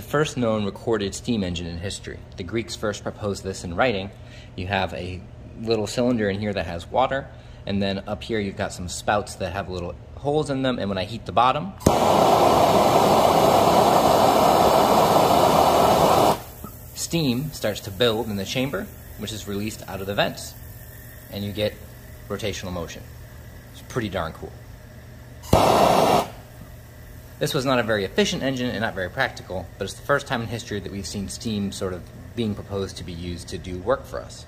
the first known recorded steam engine in history. The Greeks first proposed this in writing. You have a little cylinder in here that has water, and then up here you've got some spouts that have little holes in them, and when I heat the bottom, steam starts to build in the chamber, which is released out of the vents, and you get rotational motion. It's pretty darn cool. This was not a very efficient engine and not very practical, but it's the first time in history that we've seen steam sort of being proposed to be used to do work for us.